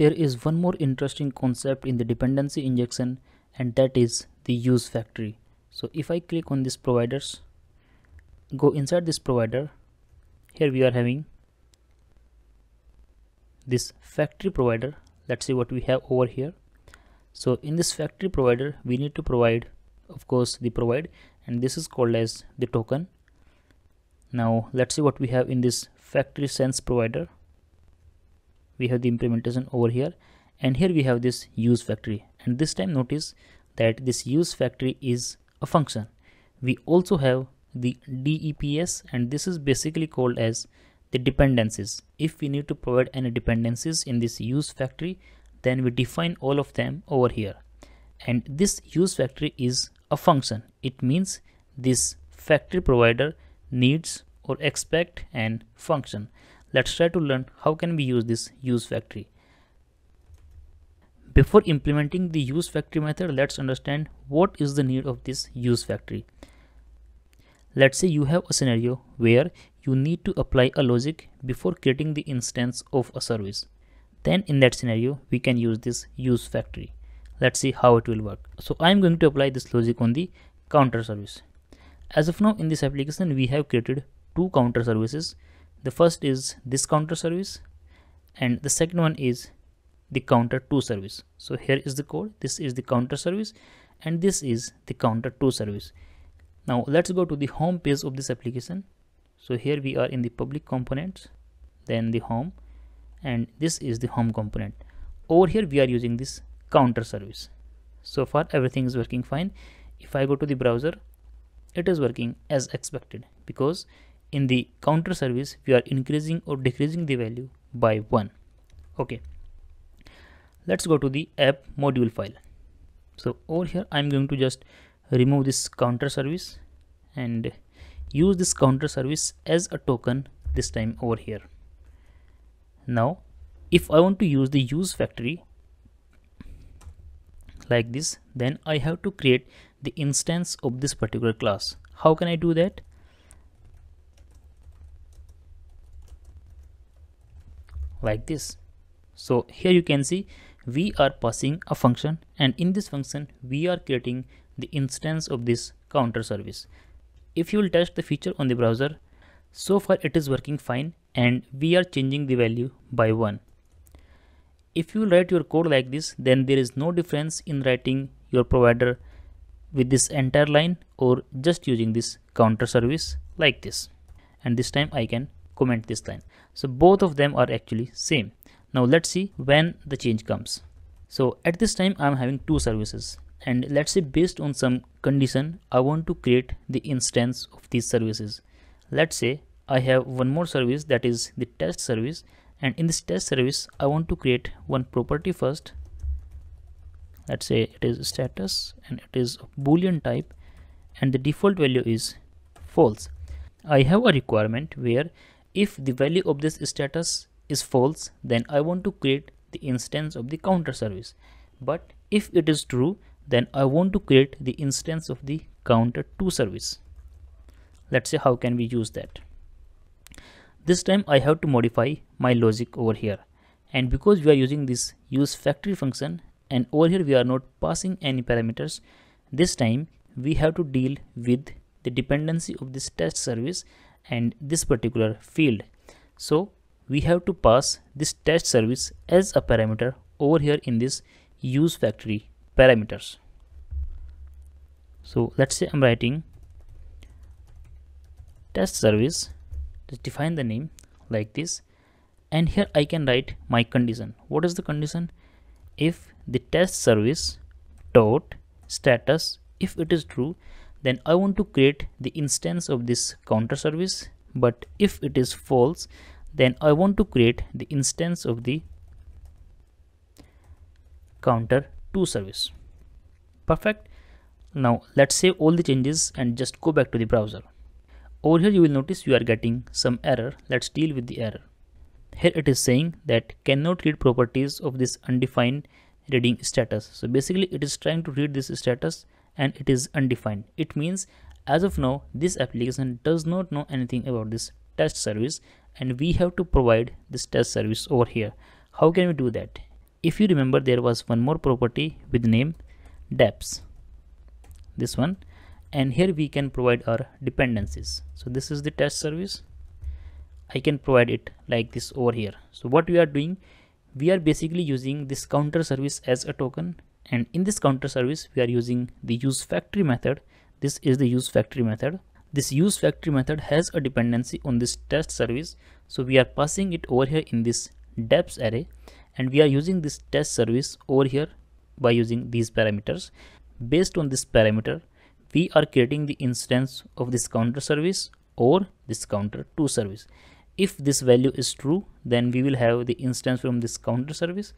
there is one more interesting concept in the dependency injection and that is the use factory. So if I click on this providers go inside this provider here we are having this factory provider. Let's see what we have over here. So in this factory provider we need to provide of course the provide and this is called as the token. Now let's see what we have in this factory sense provider we have the implementation over here. And here we have this use factory. And this time notice that this use factory is a function. We also have the DEPS and this is basically called as the dependencies. If we need to provide any dependencies in this use factory then we define all of them over here. And this use factory is a function. It means this factory provider needs or expect an function let's try to learn how can we use this use factory. Before implementing the use factory method let's understand what is the need of this use factory. Let's say you have a scenario where you need to apply a logic before creating the instance of a service. Then in that scenario we can use this use factory. Let's see how it will work. So i'm going to apply this logic on the counter service. As of now in this application we have created two counter services the first is this counter service and the second one is the counter to service. So here is the code this is the counter service and this is the counter to service. Now let's go to the home page of this application. So here we are in the public components then the home and this is the home component. Over here we are using this counter service. So far everything is working fine. If I go to the browser it is working as expected because in the counter service we are increasing or decreasing the value by 1 okay. Let's go to the app module file. So over here I'm going to just remove this counter service and use this counter service as a token this time over here. Now if I want to use the use factory like this then I have to create the instance of this particular class. How can I do that like this. So here you can see we are passing a function and in this function we are creating the instance of this counter service. If you will test the feature on the browser so far it is working fine and we are changing the value by 1 if you write your code like this then there is no difference in writing your provider with this entire line or just using this counter service like this. And this time I can comment this line. So both of them are actually same. Now let's see when the change comes. So at this time I'm having two services. And let's say based on some condition I want to create the instance of these services. Let's say I have one more service that is the test service. And in this test service I want to create one property first. Let's say it is status and it is boolean type. And the default value is false. I have a requirement where if the value of this status is false then I want to create the instance of the counter service. But if it is true then I want to create the instance of the counter to service. Let's see how can we use that. This time I have to modify my logic over here. And because we are using this use factory function and over here we are not passing any parameters this time we have to deal with the dependency of this test service and this particular field. So we have to pass this test service as a parameter over here in this use factory parameters. So let's say I'm writing test service just define the name like this and here I can write my condition. What is the condition? If the test service dot status if it is true then I want to create the instance of this counter service. But if it is false then I want to create the instance of the counter to service. Perfect. Now let's save all the changes and just go back to the browser. Over here you will notice you are getting some error. Let's deal with the error. Here it is saying that cannot read properties of this undefined reading status. So basically it is trying to read this status and it is undefined. It means as of now this application does not know anything about this test service and we have to provide this test service over here. How can we do that? If you remember there was one more property with name deps this one. And here we can provide our dependencies. So this is the test service. I can provide it like this over here. So what we are doing we are basically using this counter service as a token and in this counter service we are using the use factory method. This is the use factory method. This use factory method has a dependency on this test service. So we are passing it over here in this deps array. And we are using this test service over here by using these parameters. Based on this parameter we are creating the instance of this counter service or this counter to service. If this value is true then we will have the instance from this counter service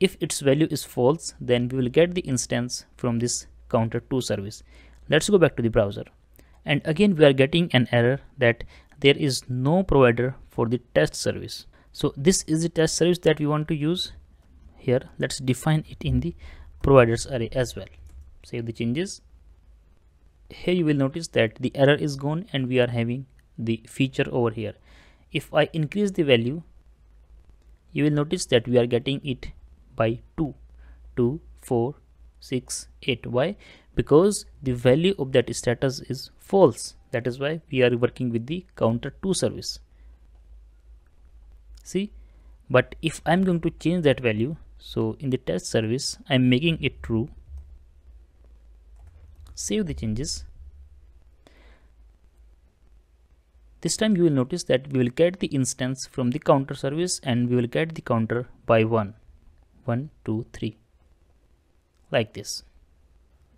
if its value is false then we will get the instance from this counter to service. Let's go back to the browser. And again we are getting an error that there is no provider for the test service. So this is the test service that we want to use here. Let's define it in the providers array as well. Save the changes. Here you will notice that the error is gone and we are having the feature over here. If I increase the value you will notice that we are getting it by 2 2 4 6 8 why? Because the value of that status is false. That is why we are working with the counter 2 service. See? But if I'm going to change that value so in the test service I'm making it true. Save the changes. This time you will notice that we will get the instance from the counter service and we will get the counter by 1. 1, 2, 3. Like this.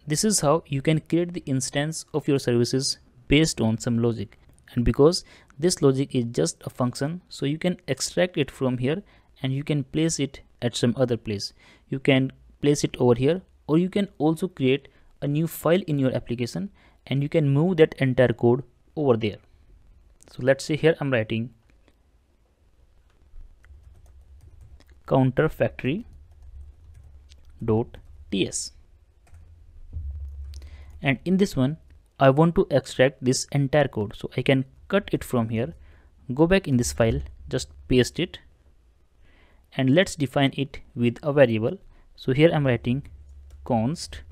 This is how you can create the instance of your services based on some logic. And because this logic is just a function, so you can extract it from here and you can place it at some other place. You can place it over here or you can also create a new file in your application and you can move that entire code over there so let's say here i'm writing counter factory dot ts. And in this one i want to extract this entire code. So i can cut it from here go back in this file just paste it and let's define it with a variable. So here i'm writing const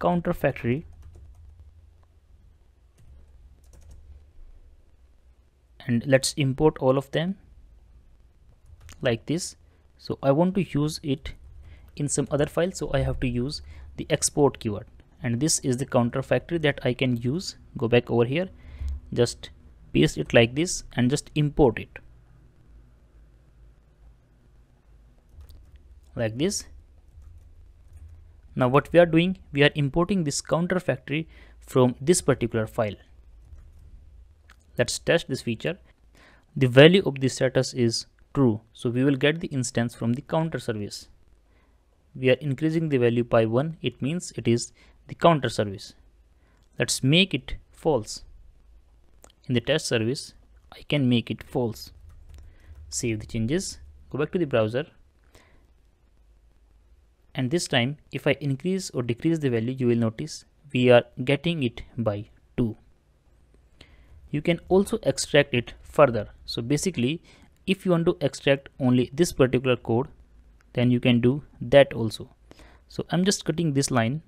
counter factory and let's import all of them like this. So I want to use it in some other file so I have to use the export keyword. And this is the counter factory that I can use. Go back over here. Just paste it like this and just import it. Like this. Now what we are doing we are importing this counter factory from this particular file. Let's test this feature. The value of the status is true. So we will get the instance from the counter service we are increasing the value by 1 it means it is the counter service. Let's make it false. In the test service I can make it false. Save the changes go back to the browser. And this time if I increase or decrease the value you will notice we are getting it by 2 you can also extract it further. So basically if you want to extract only this particular code then you can do that also. So i'm just cutting this line.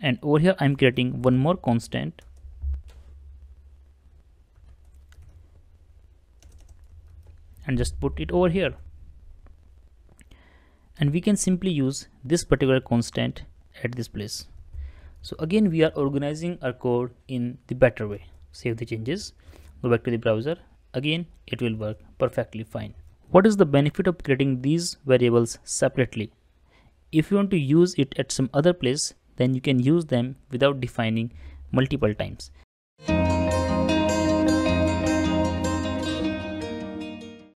And over here i'm creating one more constant. And just put it over here. And we can simply use this particular constant at this place. So again we are organizing our code in the better way. Save the changes. Go back to the browser. Again it will work perfectly fine what is the benefit of creating these variables separately? If you want to use it at some other place then you can use them without defining multiple times